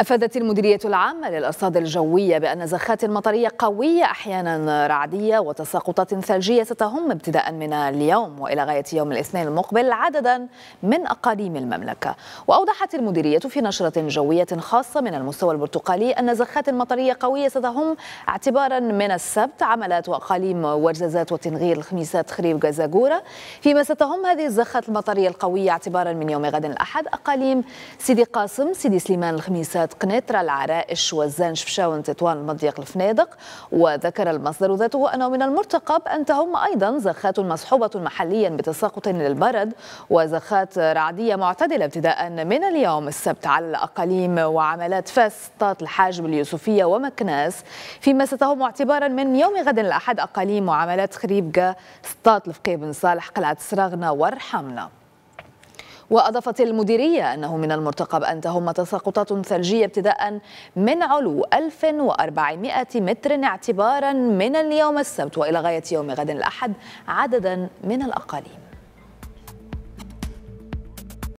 أفادت المديرية العامة للأرصاد الجوية بأن زخات مطرية قوية أحيانا رعدية وتساقطات ثلجية ستهم ابتداء من اليوم وإلى غاية يوم الاثنين المقبل عددا من أقاليم المملكة. وأوضحت المديرية في نشرة جوية خاصة من المستوى البرتقالي أن زخات مطرية قوية ستهم اعتبارا من السبت عملات وأقاليم ورزازات وتنغير الخميسات خريب جزاجورة فيما ستهم هذه الزخات المطرية القوية اعتبارا من يوم غد الأحد أقاليم سيدي قاسم سيدي سليمان الخميسات قنيطرة العرائش والزان شفشاون تطوان المضيق الفنادق وذكر المصدر ذاته أنه من المرتقب أن تهم أيضا زخات مصحوبة محليا بتساقط للبرد وزخات رعدية معتدلة ابتداء من اليوم السبت على الأقاليم وعملات فاس طاط الحاجب اليوسفية ومكناس فيما ستهم اعتبارا من يوم غد الأحد أقاليم وعملات خريبجة سطاط الفقيه بن صالح قلعة سراغنا ورحمنا وأضافت المديرية أنه من المرتقب أن تهم تساقطات ثلجية ابتداء من علو 1400 متر اعتبارا من اليوم السبت وإلى غاية يوم غد الأحد عددا من الأقاليم.